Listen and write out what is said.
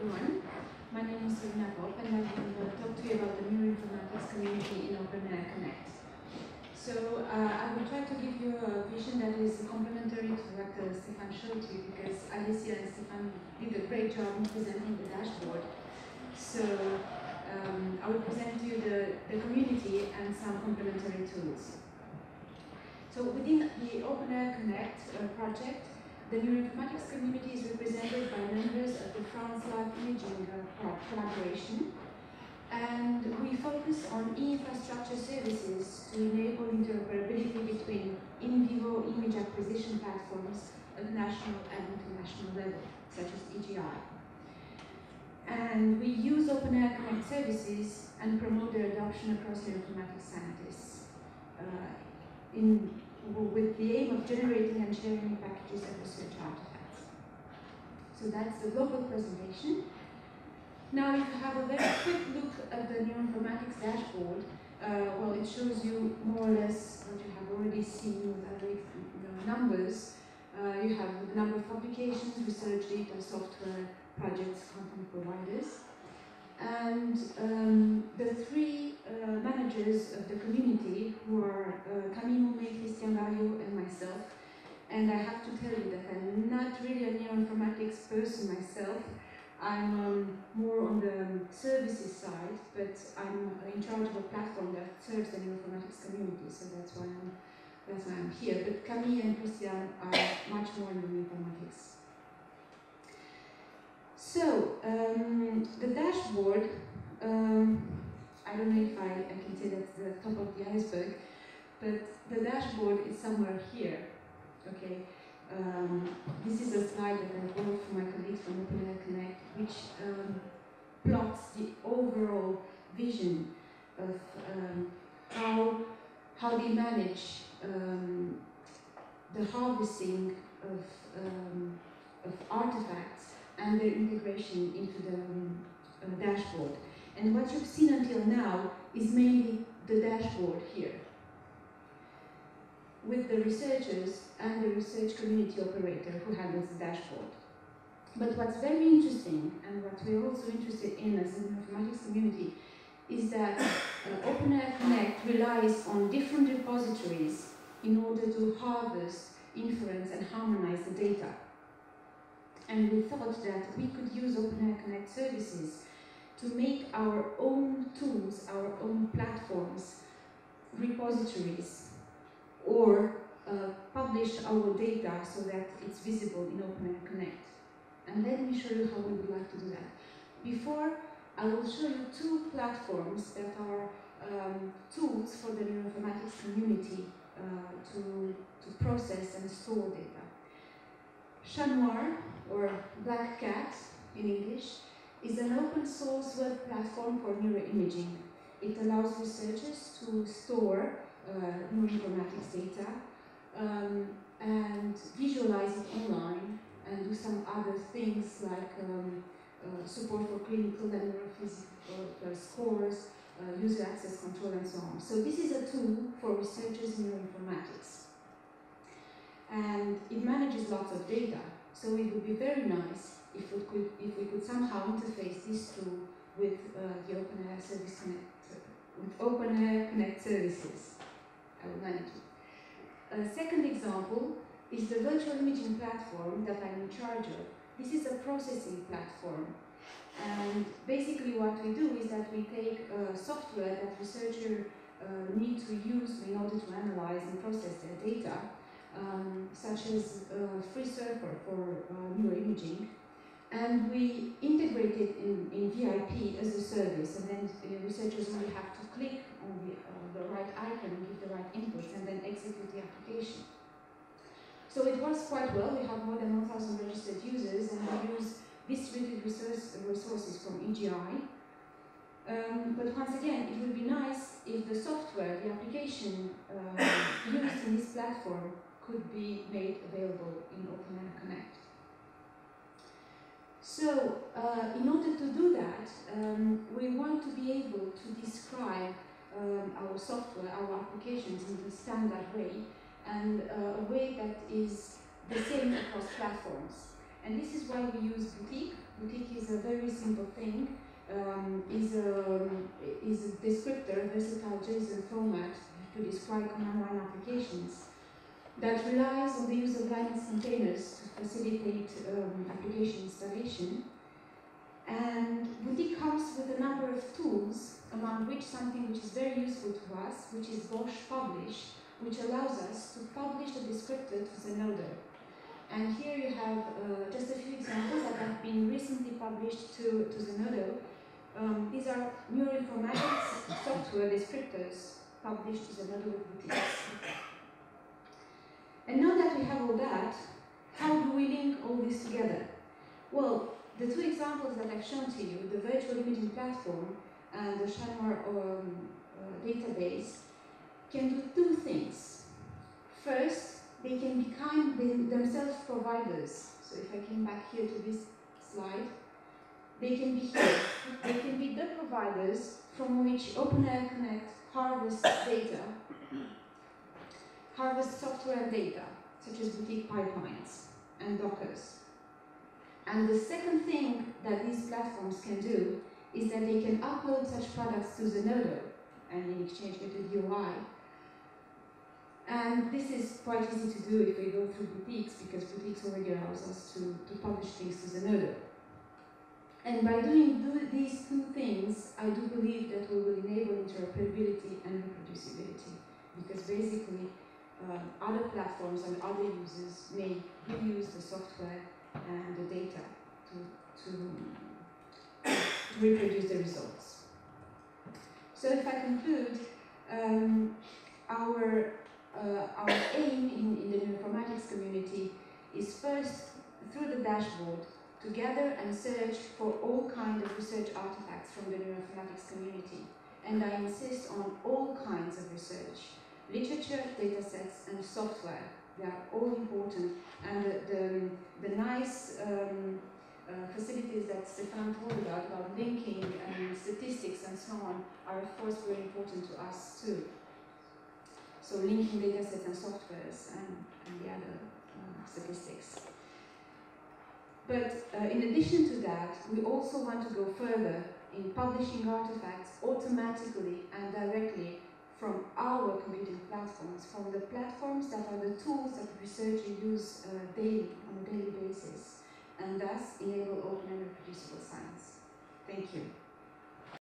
everyone. My name is Sorina Pop and I will uh, talk to you about the neuroinformatics community in OpenAIRE Connect. So uh, I will try to give you a vision that is complementary to what uh, Stefan showed you because Alicia and Stefan did a great job in presenting the dashboard. So um, I will present to you the, the community and some complementary tools. So within the OpenAIRE Connect uh, project, the neuroinformatics community is represented by members of the France Life Imaging uh, collaboration, and we focus on e-infrastructure services to enable interoperability between in vivo image acquisition platforms at national and international level, such as EGI. And we use OpenAIRE Connect services and promote their adoption across neuroinformatics scientists. Uh, in with the aim of generating and sharing packages of research artifacts. So that's the global presentation. Now, if you have a very quick look at the neuroinformatics dashboard, uh, well, it shows you more or less what you have already seen with the numbers. Uh, you have the number of publications, research data, software, projects, content providers. And um, the three uh, managers of the community, who are uh, Camille Maumet, Christian Barillot, and myself, and I have to tell you that I'm not really a neuroinformatics person myself. I'm um, more on the services side, but I'm in charge of a platform that serves the neuroinformatics community, so that's why I'm, that's why I'm here. But Camille and Christian are much more in neuroinformatics so, um, the dashboard, um, I don't know if I, I can say that's the top of the iceberg, but the dashboard is somewhere here, okay? Um, this is a slide that I borrowed from my colleagues from OpenAIRE Connect, which um, plots the overall vision of um, how, how they manage um, the harvesting of, of artifacts and their integration into the um, uh, dashboard. And what you've seen until now is mainly the dashboard here with the researchers and the research community operator who handles the dashboard. But what's very interesting, and what we're also interested in as an informatics community, is that uh, OpenAIRE Connect relies on different repositories in order to harvest, inference, and harmonize the data and we thought that we could use OpenAIRE Connect services to make our own tools, our own platforms, repositories, or publish our data so that it's visible in OpenAIRE Connect. And let me show you how we would like to do that. Before, I will show you two platforms that are um, tools for the neuroinformatics community uh, to, to process and store data. Chat Noir or Black Cat in English, is an open source web platform for neuroimaging. It allows researchers to store uh, neuroinformatics data um, and visualize it online and do some other things like um, uh, support for clinical and neurophysical uh, scores, uh, user access control, and so on. So this is a tool for researchers in neuroinformatics. And it manages lots of data. So it would be very nice if we could, if we could somehow interface this tool with uh, the OpenAIRE Service Connect, with OpenAIRE Connect services. I will manage it. A second example is the virtual imaging platform that I'm in charge of. This is a processing platform. And basically what we do is that we take uh, software that researchers uh, need to use in order to analyze and process their data um, such as uh, FreeSurfer for uh, neuroimaging. And we integrate it in, in VIP as a service, and then uh, researchers only have to click on the, uh, the right icon give the right inputs, and then execute application. So it works quite well. We have more than 1,000 registered users, and we use distributed resource, resources from EGI. Um, but once again, it would be nice if the software, the application uh, used in this platform could be made available in OpenAIRE Connect. So, uh, in order to do that, um, we want to be able to describe um, our software, our applications in a standard way, and uh, a way that is the same across platforms. And this is why we use Boutique. Boutique is a very simple thing um, is, a, is a descriptor, versatile JSON format to describe command line applications that relies on the use of Linux containers to facilitate um, application installation. And Boutique comes with a number of tools, among which something which is very useful to us, which is bosh Publish, which allows us to publish the descriptor to the Zenodo. And here you have uh, just a few examples that have been recently published to, to Zenodo. Um, these are neuroinformatics software descriptors published to Zenodo with. And now that we have all that, how do we link all this together? Well, the two examples that I've shown to you, the virtual imaging platform and the Shanoir um, uh, database, can do two things. First, they can become themselves providers. So if I came back here to this slide, they can be here. they can be the providers from which OpenAIRE Connect harvests data, harvests software and data, such as boutique pipelines and Dockers. And the second thing that these platforms can do is that they can upload such products to Zenodo and in exchange get a DOI and this is quite easy to do if we go through boutiques, because boutiques already allows us to, to publish things to Zenodo. And by doing do these two things, I do believe that we will enable interoperability and reproducibility. Because basically, uh, other platforms and other users may reuse the software and the data to, to, to reproduce the results. So if I conclude, um, our our aim in, in the neuroinformatics community is first through the dashboard to gather and search for all kinds of research artifacts from the neuroinformatics community. And I insist on all kinds of research, literature, data sets, and software. They are all important. And the, the, the nice um, uh, facilities that Stefan told about, about linking and statistics and so on, are of course very important to us too. So linking datasets and softwares and, and the other uh, statistics. But uh, in addition to that, we also want to go further in publishing artifacts automatically and directly from our computing platforms, from the platforms that are the tools that researchers use uh, daily, on a daily basis, and thus enable open and reproducible science. Thank you.